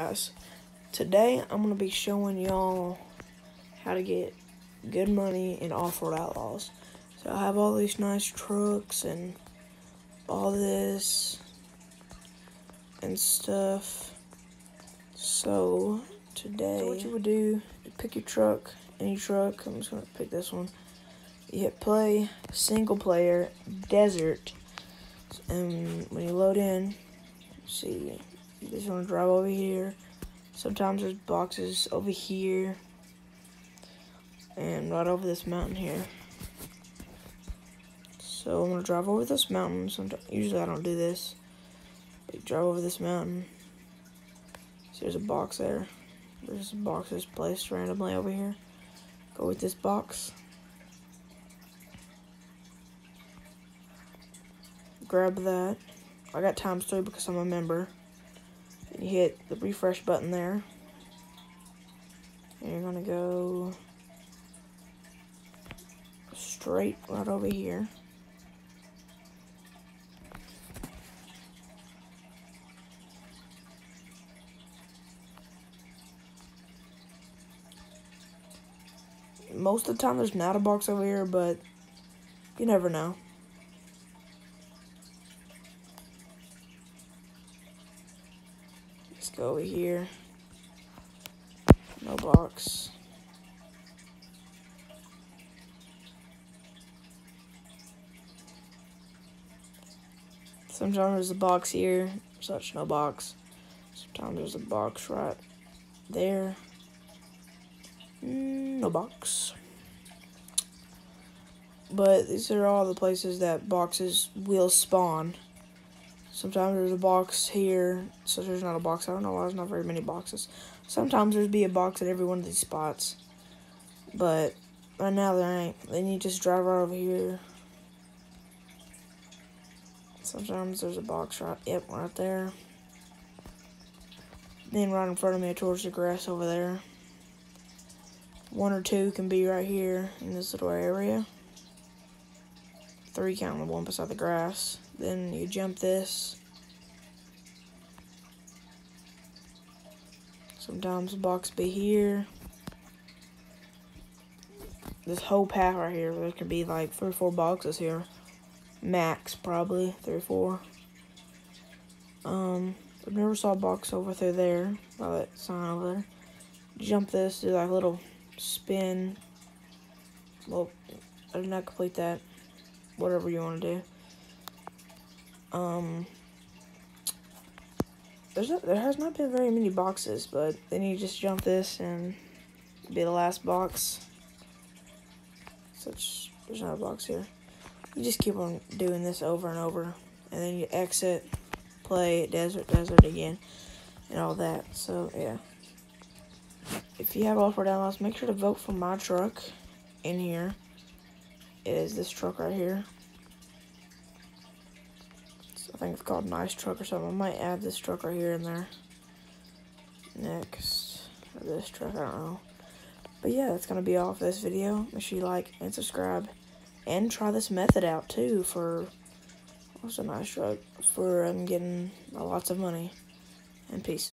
Guys, today I'm to be showing y'all how to get good money in Off-Road Outlaws. So I have all these nice trucks and all this and stuff. So today, what you would do, pick your truck, any truck, I'm just to pick this one. You hit play, single player, desert, and when you load in, see, want to drive over here. Sometimes there's boxes over here. And right over this mountain here. So I'm to drive over this mountain. Sometimes, usually I don't do this. But drive over this mountain. So there's a box there. There's boxes placed randomly over here. Go with this box. Grab that. I got times three because I'm a member you hit the refresh button there. And you're to go straight right over here. Most of the time there's not a box over here, but you never know. Let's go over here. No box. Sometimes there's a box here, such no box. Sometimes there's a box right there. Mm, no box. But these are all the places that boxes will spawn. Sometimes there's a box here, so there's not a box. I don't know why there's not very many boxes. Sometimes there's be a box at every one of these spots. But right now there ain't. Then you just drive right over here. Sometimes there's a box right, yep, right there. Then right in front of me towards the grass over there. One or two can be right here in this little area. Three counting the one beside the grass. Then you jump this. Sometimes the box be here. This whole path right here, there could be like three or four boxes here. Max, probably, three or four. Um, I've never saw a box over through there, that sign over there. Jump this, do like a little spin. Well, I did not complete that. Whatever you want to do. Um, there's a, there has not been very many boxes, but then you just jump this and be the last box. Such there's not a box here. You just keep on doing this over and over, and then you exit, play desert, desert again, and all that. So yeah. If you have Off-Road Outlaws, make sure to vote for my truck in here. Is this truck right here. I think it's called Nice Truck or something. I might add this truck right here in there. Next. Or this truck, I don't know. But yeah, that's going to be all for this video. Make sure you like and subscribe. And try this method out too for, what's a nice truck, for um, getting lots of money. And peace.